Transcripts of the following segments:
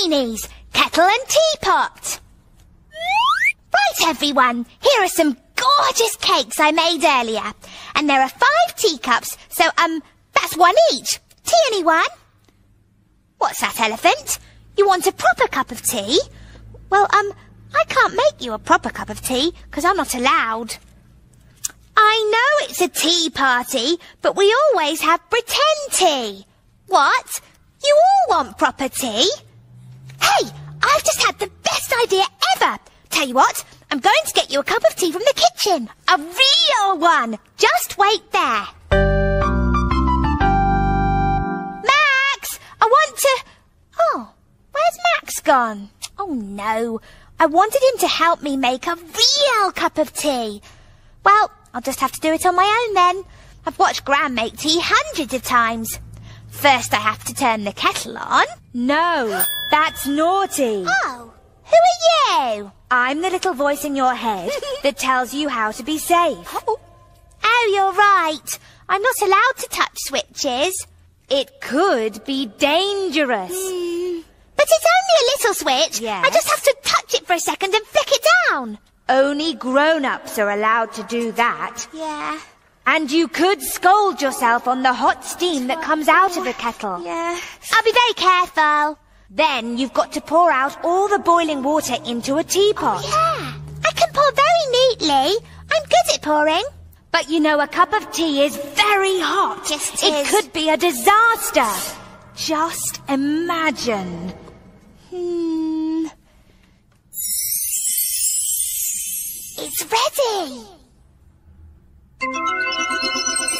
Tweenies, kettle and teapot. Right, everyone, here are some gorgeous cakes I made earlier. And there are five teacups, so, um, that's one each. Tea, anyone? What's that, Elephant? You want a proper cup of tea? Well, um, I can't make you a proper cup of tea, because I'm not allowed. I know it's a tea party, but we always have pretend tea. What? You all want proper tea? Hey, I've just had the best idea ever. Tell you what, I'm going to get you a cup of tea from the kitchen. A real one. Just wait there. Max, I want to... Oh, where's Max gone? Oh, no. I wanted him to help me make a real cup of tea. Well, I'll just have to do it on my own then. I've watched Gran make tea hundreds of times. First I have to turn the kettle on. No, that's naughty. Oh, who are you? I'm the little voice in your head that tells you how to be safe. Oh. oh, you're right. I'm not allowed to touch switches. It could be dangerous. Mm. But it's only a little switch. Yes. I just have to touch it for a second and flick it down. Only grown-ups are allowed to do that. Yeah. And you could scold yourself on the hot steam that comes out of the kettle. Yeah. I'll be very careful. Then you've got to pour out all the boiling water into a teapot. Oh, yeah. I can pour very neatly. I'm good at pouring. But you know, a cup of tea is very hot. Yes, it is. could be a disaster. Just imagine. Hmm. It's ready.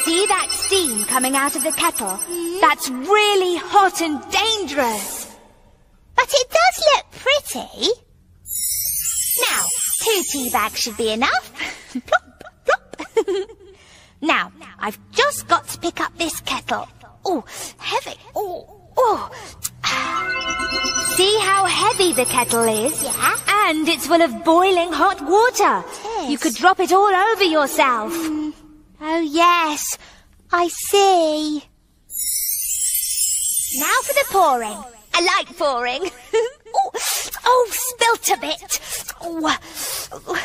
See that steam coming out of the kettle? That's really hot and dangerous. But it does look pretty. Now, two tea bags should be enough. plop, plop, now, I've just got to pick up this kettle. Oh, heavy. Oh, oh. See how heavy the kettle is? Yeah. And it's full of boiling hot water. You could drop it all over yourself. Mm. Oh, yes. I see. Now for the pouring. I like pouring. oh, oh, spilt a bit. Oh, oh.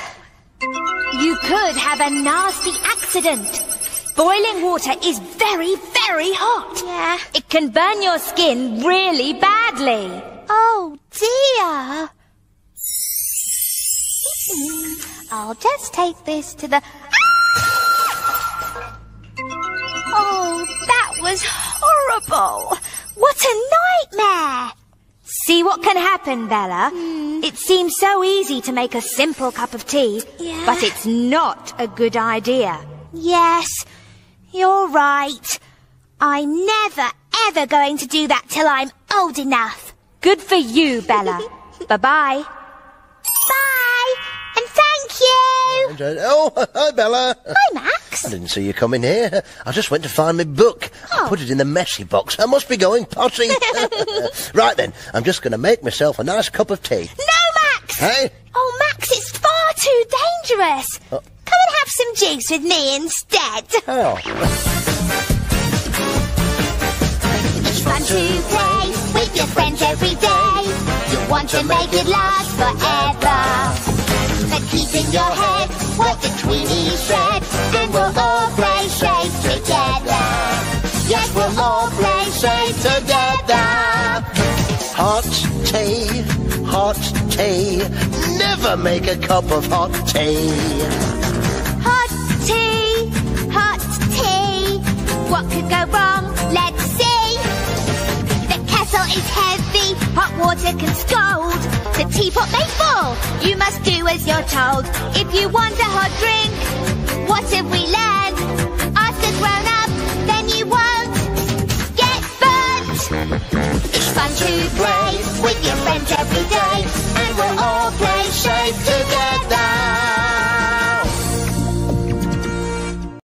You could have a nasty accident. Boiling water is very, very hot. Yeah. It can burn your skin really badly. Oh, dear. I'll just take this to the... Ah! Oh, that was horrible. What a nightmare. See what can happen, Bella? Hmm. It seems so easy to make a simple cup of tea, Yeah. but it's not a good idea. Yes, you're right. I'm never, ever going to do that till I'm old enough. Good for you, Bella. Bye-bye. Bye, and thank you. Oh, hi, Bella. Hi, Max. I didn't see you coming here. I just went to find my book. I Oh. put it in the messy box. I must be going potty. right then, I'm just going to make myself a nice cup of tea. No, Max. Hey? Oh, Max, it's far too dangerous. Oh. Come and have some juice with me instead. Oh. It's fun to play with your friends every day. You want to make it last forever. But keep in your head what the Tweenie said, and we'll all play safe together. Yes, we'll all play safe together. Hot tea, hot tea. Never make a cup of hot tea. Hot tea, hot tea. What could go wrong? Let's see. The kettle is heavy, hot water can scald. The teapot may fall. You must do as you're told. If you want a hot drink, what have we learned? Ask a grown up, then you won't get burnt. It's fun to play with your friends every day, and we'll all play safe together.